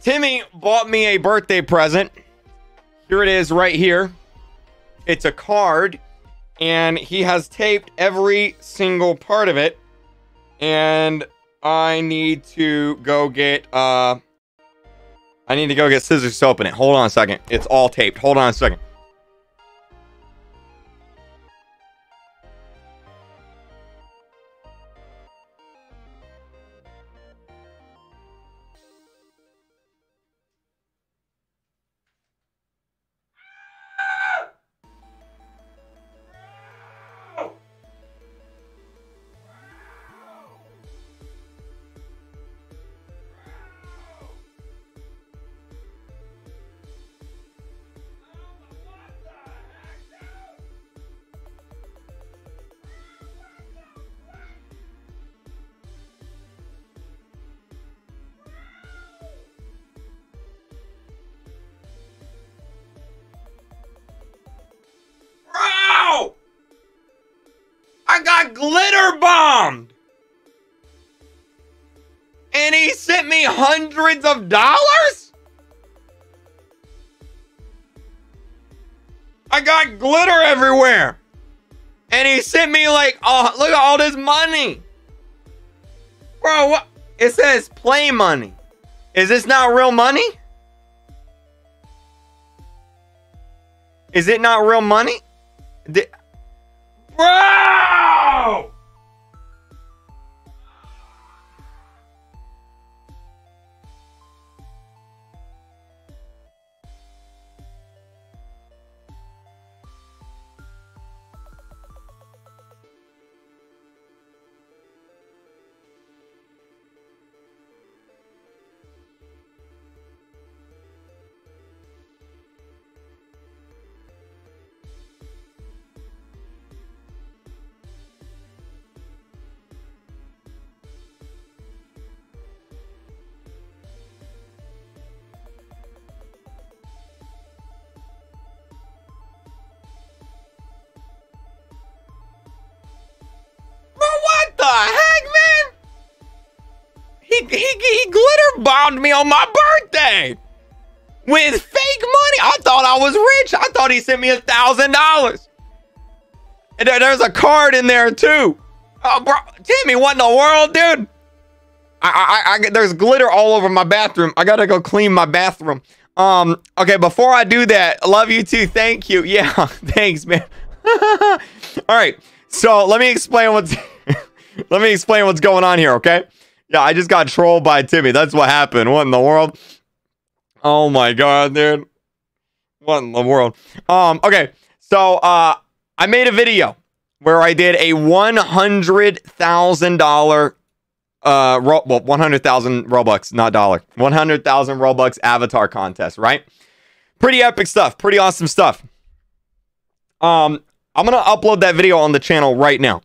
Timmy bought me a birthday present. Here it is right here. It's a card, and he has taped every single part of it. And I need to go get uh I need to go get scissors to open it. Hold on a second. It's all taped. Hold on a second. And he sent me hundreds of dollars? I got glitter everywhere. And he sent me like, oh, look at all this money. Bro, what? It says play money. Is this not real money? Is it not real money? Di- Bro! Bro, the heck, man? He, he, he glitter bombed me on my birthday with fake money. I thought I was rich. I thought he sent me a thousand dollars. And there- there's a card in there too. Oh, bro, Timmy, what in the world, dude? I, I, I, there's glitter all over my bathroom. I gotta go clean my bathroom. Um, okay, before I do that, love you too. Thank you. Yeah, thanks, man. all right, so let me explain what's let me explain what's going on here. Okay, yeah, I just got trolled by Timmy. That's what happened. What in the world? Oh my god, dude. What in the world? Um, okay, so uh, I made a video where I did a one hundred thousand dollar uh ro- well 100,000 Robux, not dollar. 100,000 Robux avatar contest, right? Pretty epic stuff, pretty awesome stuff. Um I'm going to upload that video on the channel right now.